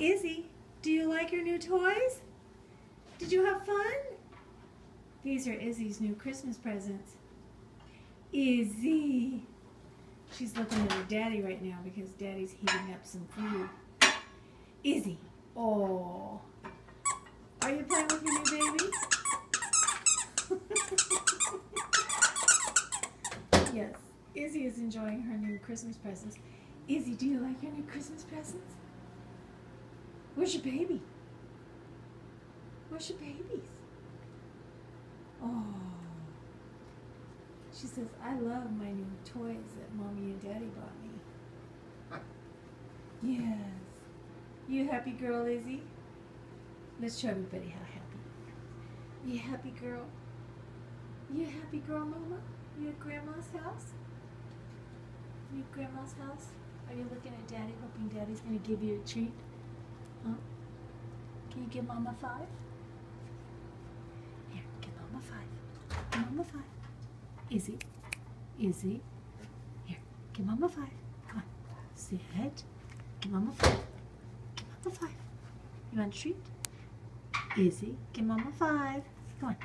Izzy, do you like your new toys? Did you have fun? These are Izzy's new Christmas presents. Izzy. She's looking at her daddy right now because daddy's heating up some food. Izzy. Oh. Are you playing with your new baby? yes. Izzy is enjoying her new Christmas presents. Izzy, do you like your new Christmas presents? Where's your baby? Where's your babies? Oh. She says, I love my new toys that mommy and daddy bought me. Yes. You happy girl, Izzy? Let's show everybody how happy. You happy girl? You happy girl, Mama? You at Grandma's house? You at Grandma's house? Are you looking at Daddy, hoping Daddy's going to give you a treat? Huh? Can you give Mama five? Here, give Mama five. Give Mama five. Izzy. Izzy. Here, give Mama five. Come on. Sit. Give Mama five. Give Mama five. You want a treat? Izzy, give Mama five. Come on.